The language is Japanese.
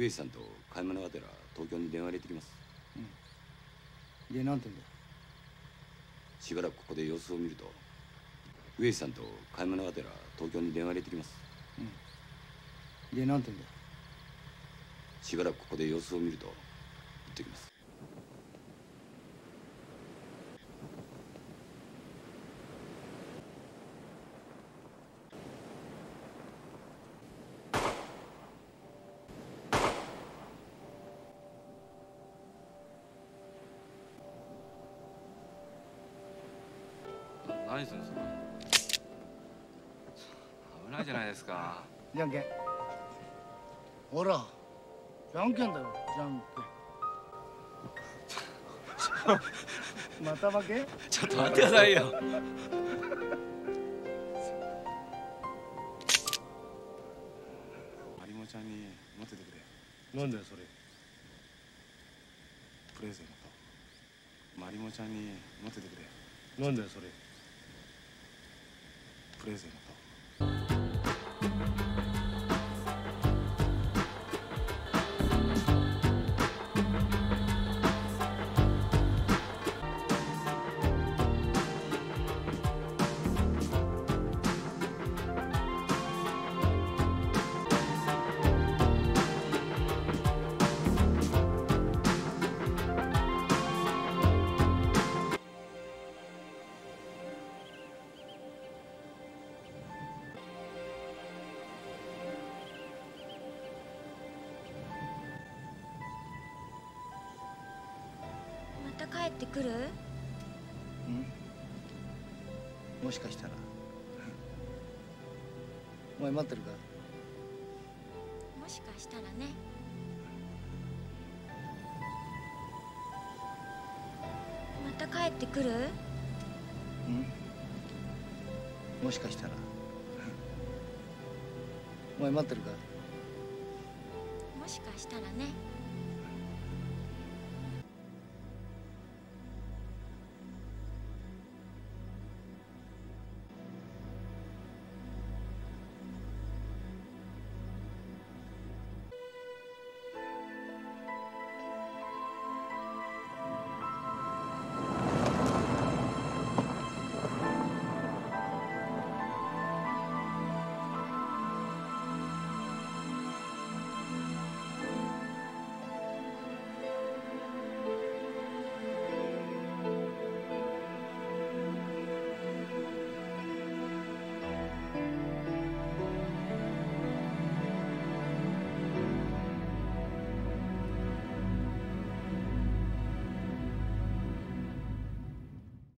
上司さんと買い物がてら東京に電話入れてきます。で何てんだ？しばらくここで様子を見ると上司さんと買い物がてら東京に電話入れてきます。で何てんだ？しばらくここで様子を見ると言ってきます何するんですか？危ないじゃないですか。じゃんけんほらじゃんけんだよじゃんけんまた負け？ちょっと待ってくださいよ。マリモちゃんに持っててくれ。なんだよそれ。プレゼント。マリモちゃんに持っててくれ。なんだよそれプレゼント。帰ってくる？もしかしたら。お前待ってるか？もしかしたらね。また帰ってくる？もしかしたら。お前待ってるか？もしかしたらね